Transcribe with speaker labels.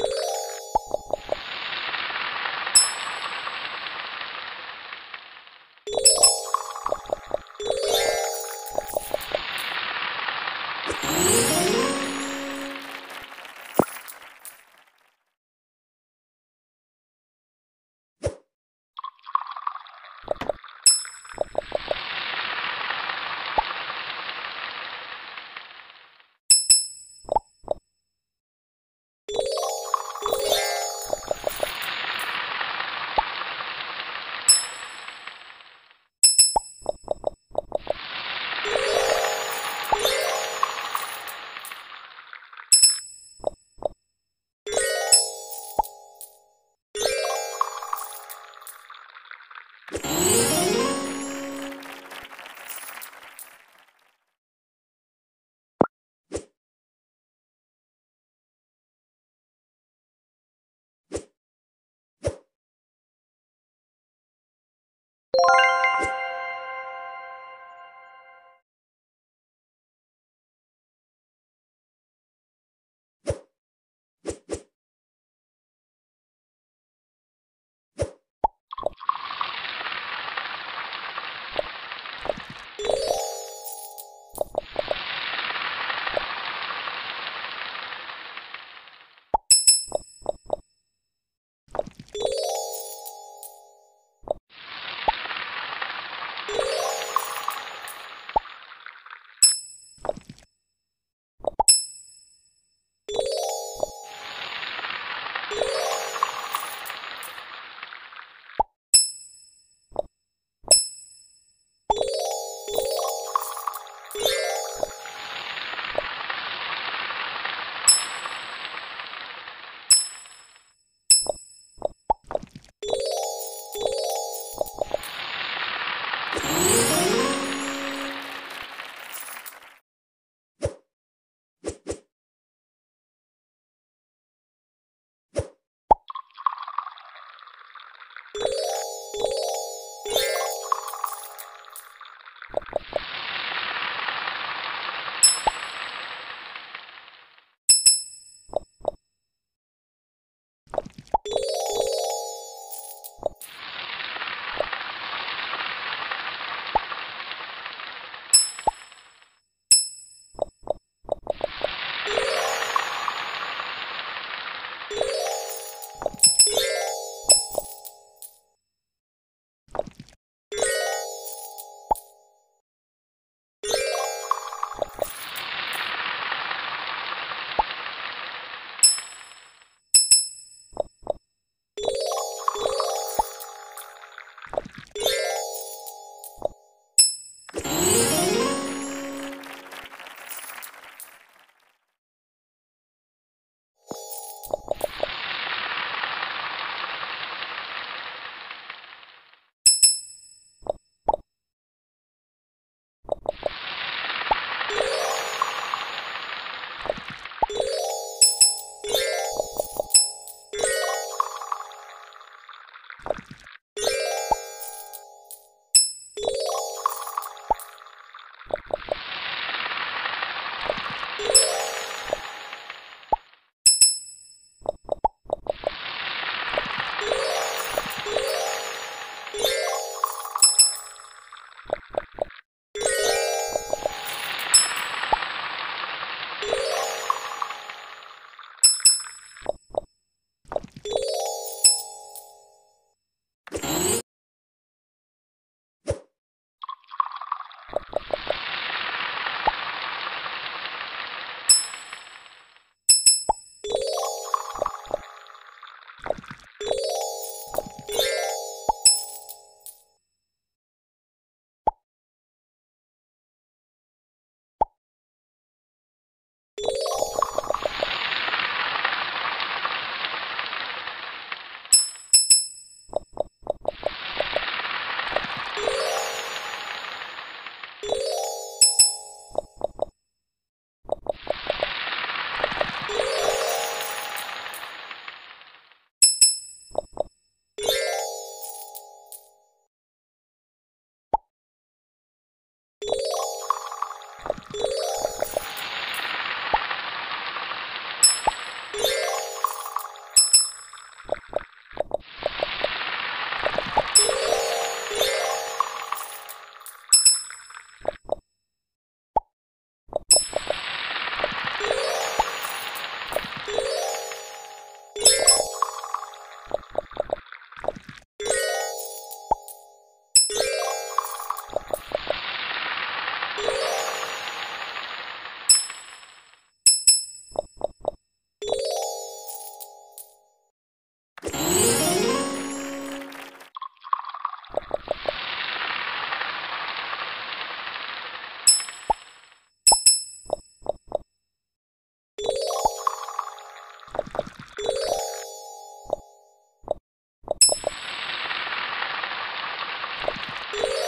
Speaker 1: you you